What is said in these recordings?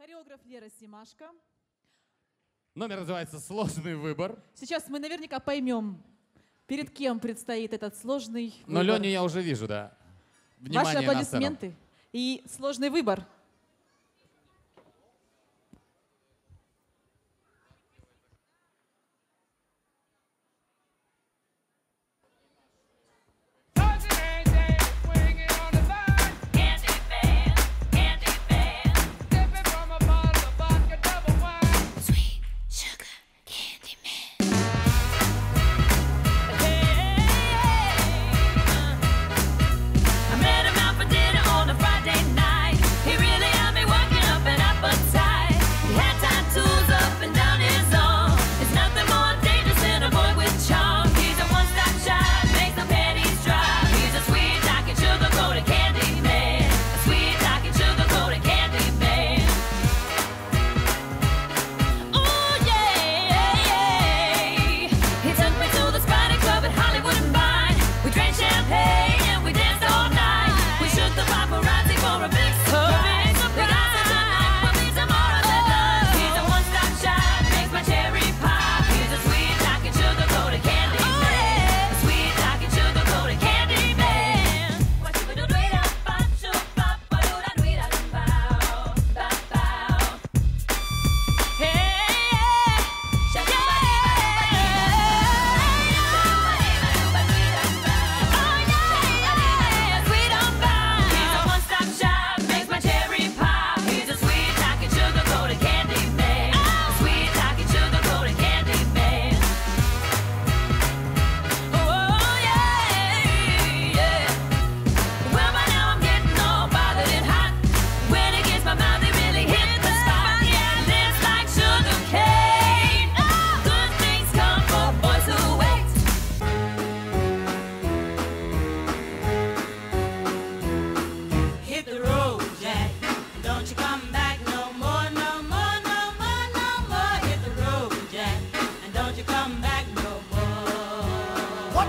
Хореограф Лера Симашко. Номер называется «Сложный выбор». Сейчас мы наверняка поймем, перед кем предстоит этот сложный Но выбор. Леню я уже вижу, да. Ваши Внимание на сцену. аплодисменты и сложный выбор.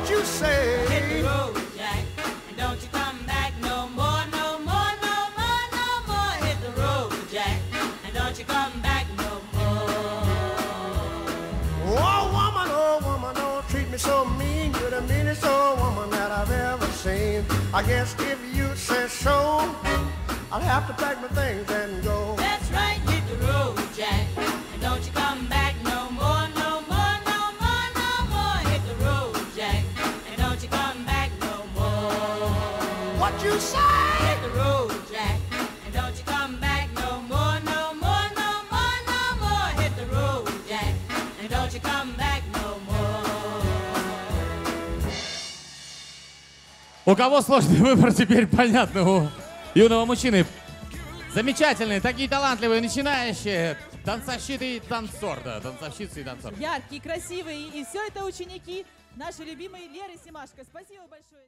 What you say? Hit the road, Jack. And don't you come back no more, no more, no more, no more. Hit the road, Jack. And don't you come back no more. Oh woman, oh woman, don't treat me so mean. You're the meanest old woman that I've ever seen. I guess if you say so, I'll have to pack my things and go. What you say? Hit the road, Jack. And don't you come back no more, no more, no more, no more. Hit the road, Jack. And don't you come back no more. У кого сложный выбор, теперь понятно у юного мужчины. Замечательные, такие талантливые, начинающие танцовщицы и танцор, да, танцовщицы и танцор. Яркие, красивые. И все это ученики нашей любимой Леры Симашко. Спасибо большое.